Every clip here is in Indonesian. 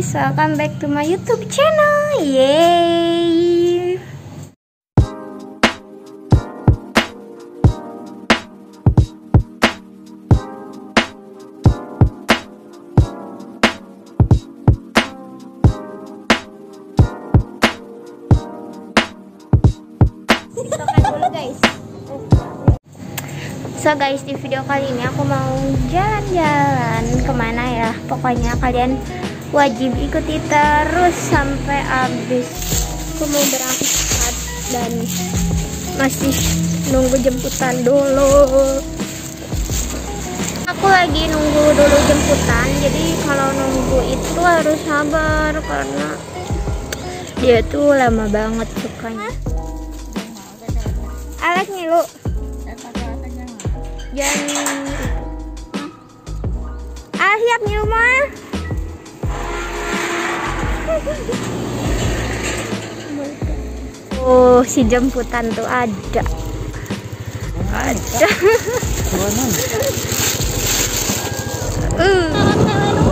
guys, welcome back to my YouTube channel. Yay! So guys, di video kali ini aku mau jalan-jalan ke mana ya Pokoknya kalian wajib ikuti terus sampai habis. Aku mau berangkat dan masih nunggu jemputan dulu. Aku lagi nunggu dulu jemputan Jadi kalau nunggu itu harus sabar Karena dia tuh lama banget sukanya. Alatnya lu. Jangan. Ah siap nih rumah Oh si jemputan tuh ada. Ada. Uh.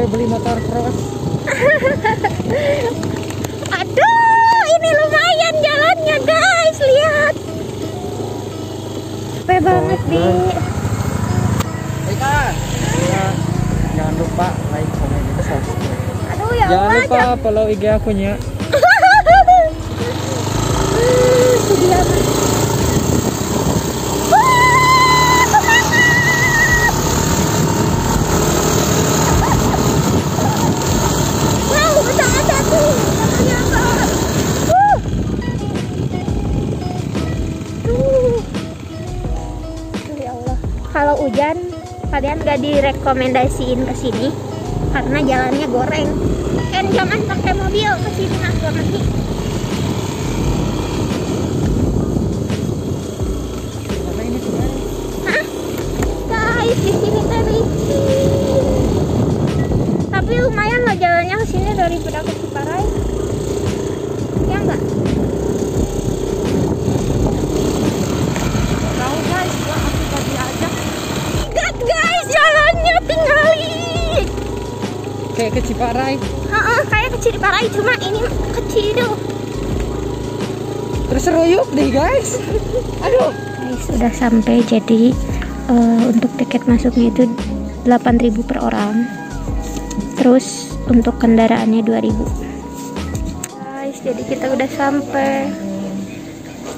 Gue beli motor cross. aduh ini lumayan jalannya guys lihat capek banget di Eka, ya, jangan lupa like, comment, dan subscribe. aduh ya Jangan Allah lupa follow IG akunya. Sedih amat. Hujan, kalian gak direkomendasiin ke sini karena jalannya goreng. Kan jangan pakai mobil ke sini nah nanti. Kayak ke Ciparai. Heeh, kayak ke Ciparai cuma ini kecil. Terus seruyuk deh guys. Aduh. Guys, sudah sampai jadi eh, untuk tiket masuknya itu 8.000 per orang. Terus untuk kendaraannya 2.000. Guys, jadi kita udah sampai.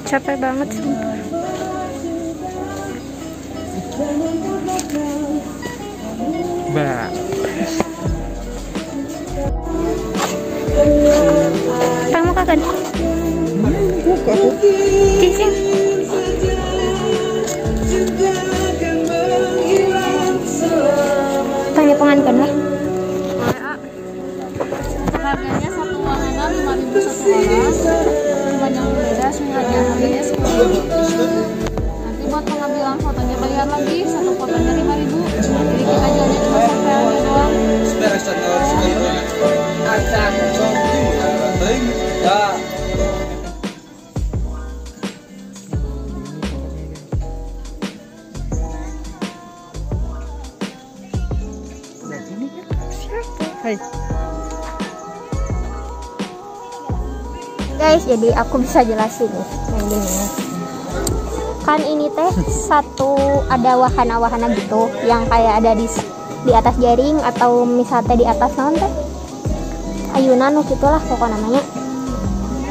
Capek banget sumpah. Bah. Tang mau kagan? Buka. Di sini. Tanya pengantin lah. harganya satu wahana 5000 satu orang yang berbeda sih hanya harganya 10 nanti buat pengambilan fotonya jalan lagi satu fotonya lima ribu jadi kita jalannya cuma sampai aja doang Hai. guys jadi aku bisa jelasin nih yang gini kan ini teh satu ada wahana-wahana gitu yang kayak ada di di atas jaring atau misalnya di atas naon teh ayunan gitulah pokok namanya.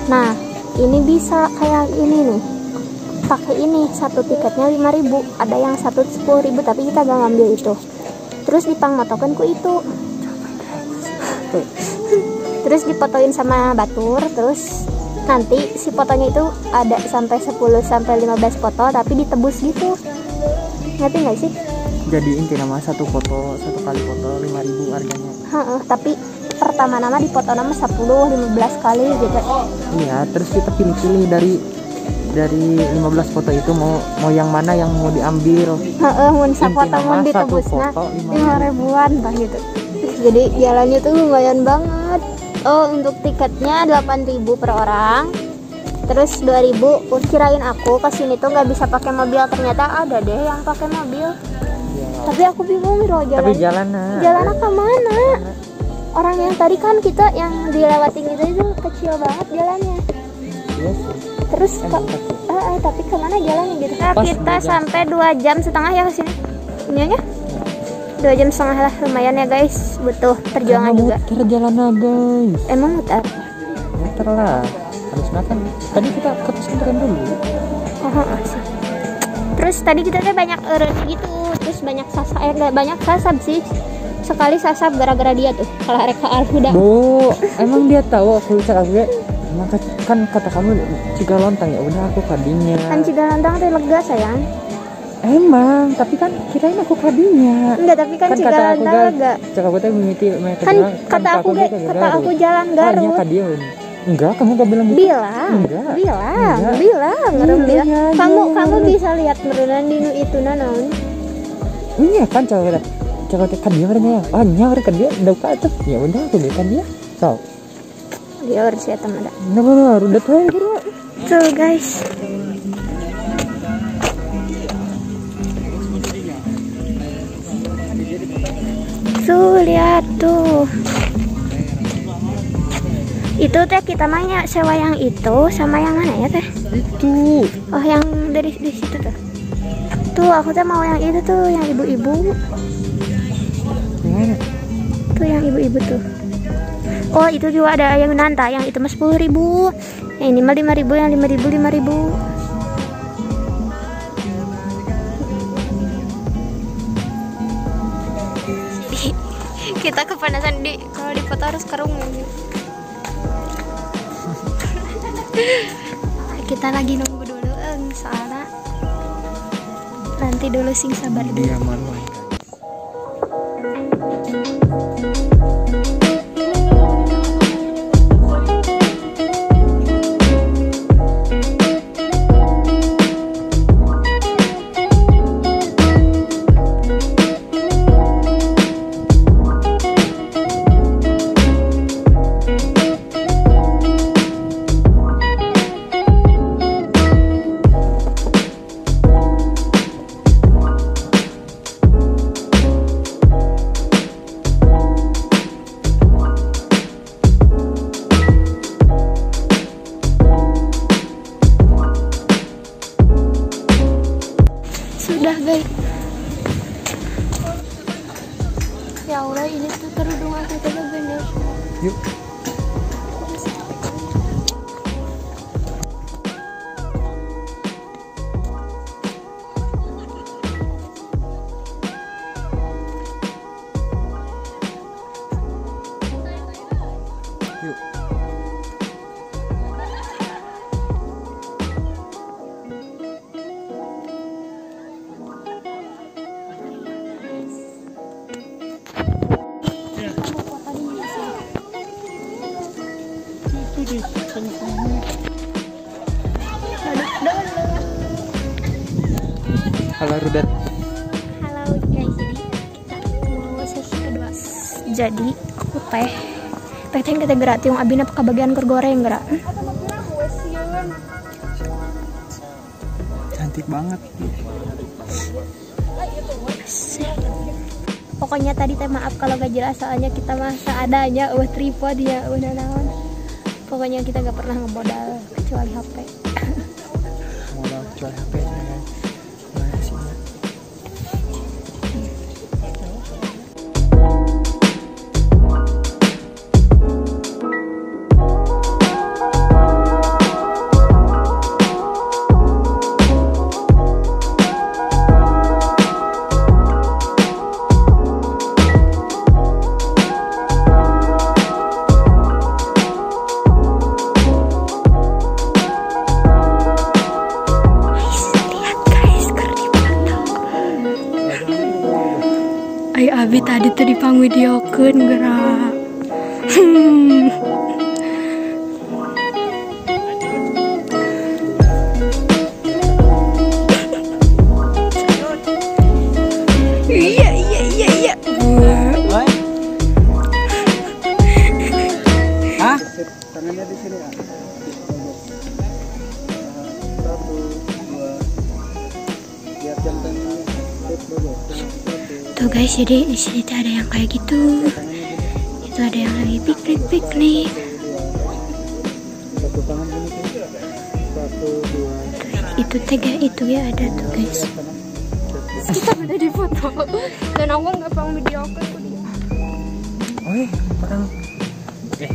Nah ini bisa kayak ini nih. Pakai ini satu tiketnya 5000 ada yang satu 10000 tapi kita gak ngambil itu. Terus dipangmotokan ku itu. Terus dipotoin sama batur terus nanti si fotonya itu ada sampai 10 sampai 15 foto tapi ditebus gitu. Ngerti nggak sih? Jadi inti nama satu foto, satu kali foto 5000 harganya. Heeh, tapi pertama nama dipoto nama 10 15 kali gitu. Iya, terus kita pilih-pilih dari dari 15 foto itu mau mau yang mana yang mau diambil. Heeh, mun nama mun satu ditebusna foto, lima lima ribuan bah gitu. Jadi jalannya tuh lumayan banget. Oh untuk tiketnya 8000 per orang. Terus 2000 oh, kirain aku ke sini tuh nggak bisa pakai mobil. Ternyata ada deh yang pakai mobil. Iya. tapi aku bingung loh jalan Tapi jalan jalan ke mana orang yang tadi kan kita yang dilewatin itu itu kecil banget jalannya. Iya terus kok eh, eh, tapi ke mana jalannya gitu? Nah, kita sampai dua jam setengah ya ke sini ininya dua jam setengah lah lumayan ya guys. Butuh perjuangan Karena juga. muter jalannya guys. emang muter? Muter lah. Harus makan. Tadi kita ke pesantren dulu. oh, oh, oh, sih. terus tadi kita tuh banyak eren gitu. Terus banyak sasab eh banyak sasab sih sekali sasab gara-gara dia tuh kalau reka alhuda Bu, emang dia tahu aku cakap gue. Emang kan- kan kata kamu jika lontang ya udah aku kadinya. kan cigalantang tuh lega sayang Emang, tapi kan kirain aku kadinya. enggak tapi kan, kan, lega cakap gue teh mimiti kan kata aku ge ge- kata aku jalan Garut. Garut kadieu. Enggak, kamu gak bilang gitu. bilang Enggak. bilang Enggak. bilang Iya, bilang iya, kamu iya. kamu bisa lihat merenan di itu naon Iya kan cakap gue. Cakap gue kadieu mereka. Ah, nya mereka dia udah ke atas. Ya udah aku bilang dia. So, dia harus ya teman nah benar udah tuh bro. tuh guys tuh lihat tuh itu teh kita mainnya sewa yang itu sama yang mana ya teh Itu. oh yang dari di situ tuh tuh aku teh mau yang itu tuh yang ibu-ibu? Tuh yang ibu-ibu tuh. Oh itu juga ada yang nanta yang itu mah sepuluh ribu. Yang ini mah lima ribu yang lima ribu lima ribu. Kita kepanasan di kalau di foto harus kerung kita lagi nunggu dulu eng soalnya nanti dulu sing sabar dulu. Dia Sudah guys. Ya Allah ini tuh kerudung aku tuh bener. Yuk. Halo Halo guys, jadi mau sesi kedua. Jadi aku teh teh teh kita gerak tiung abin apa kebagian kergoreng gerak? Cantik banget. Pokoknya tadi teh maaf kalau gak jelas soalnya kita mah seadanya, uh tripod ya, uh nanawan. Pokoknya kita gak pernah ngemodal kecuali HP. Modal kecuali HP tuh dipangvideokeun gerak guys, jadi di sini ada yang kayak gitu. Itu ada yang lagi piknik piknik. Itu tega itu ya ada tuh guys. Kita udah di foto dan aku nggak pang video ke dia. Oi, orang. Eh.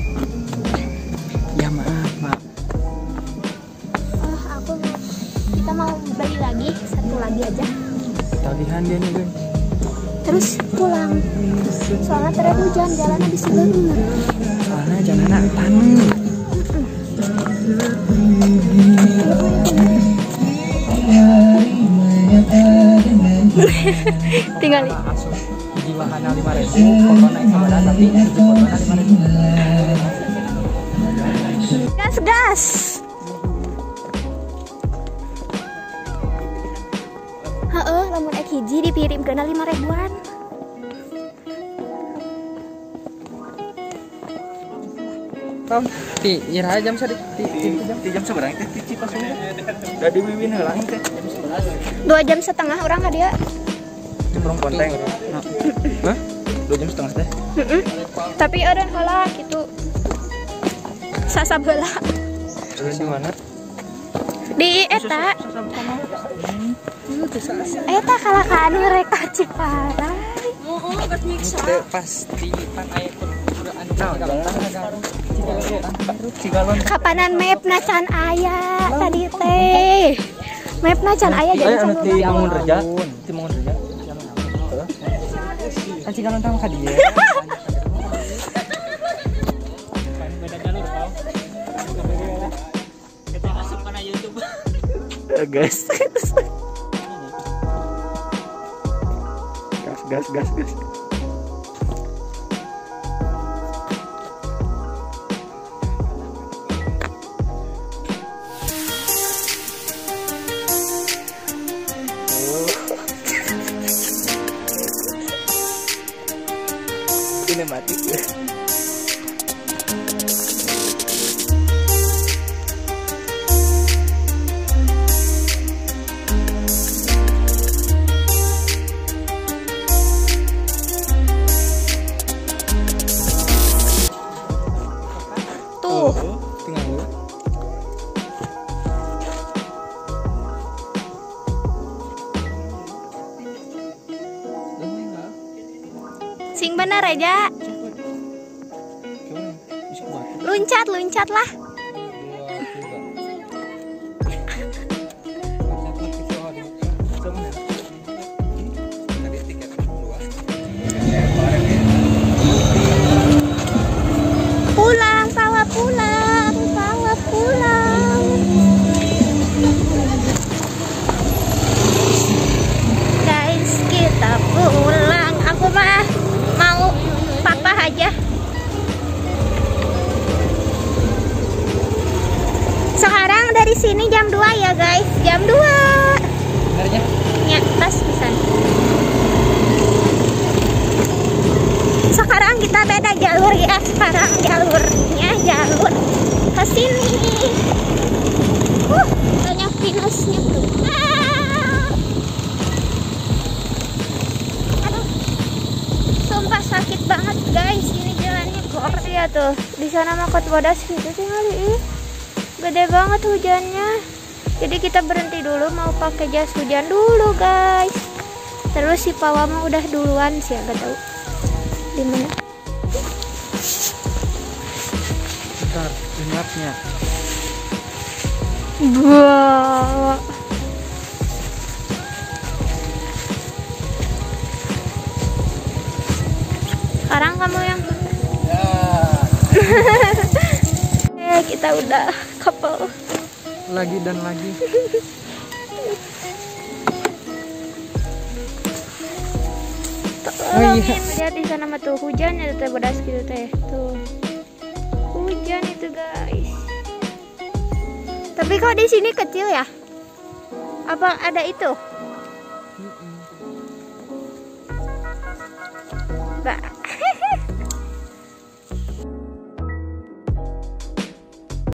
Ya maaf, maaf. Oh, aku mau kita mau beli lagi satu lagi aja. Tagihan dia nih, guys. Terus pulang. Soalnya terus hujan jalan habis banget. Soalnya jangan panas. Tinggal Asuh di wahana lima ribu, foto naik sepeda tapi itu foto lima ribu. gas gas. Hiji dipirim ke lima ribuan. Tom, ti ira jam sadi ti ti jam ti jam seberang teh ti cipas Udah diwiwin heula teh. Dua jam setengah orang nggak dia? Di perong konteng. Hah? Dua jam setengah teh. Tapi ada heula gitu. Sasab heula. Terus di mana? Di eta. Eta kalakaan mereka Ciparai. Pasti pan aya udah anu Cigalon. Kapanan map na can aya tadi teh. Map na can aya jadi Aya anu ti sama Mangun Reja, ti Mangun Reja. Kan Cigalon tang ka dia. Guys. Gas gas gas gas. Sinematik. Luncat, luncat lah. Pulang. Guys, kita pulang. Aku mah mau aja. jam 2 ya guys. Jam 2 Benernya? ya pas bisa sekarang kita beda jalur ya. Sekarang jalurnya jalur ke sini. Uh, banyak pinusnya tuh aduh. Sumpah sakit banget guys. Ini jalannya kok ya tuh. Di sana mah kot bodas gitu sih kali ini gede banget hujannya. Jadi kita berhenti dulu mau pakai jas hujan dulu guys. Terus si Pawa mah udah duluan sih agak tahu. Di mana? Bentar, ingatnya. Wow. Sekarang kamu yang eh kita udah couple Lagi dan lagi. Oh, iya. lihat di sana mah tuh hujan ya teh bodas gitu teh. Tuh. Hujan itu guys. Tapi kok di sini kecil ya? Apa ada itu? Ba-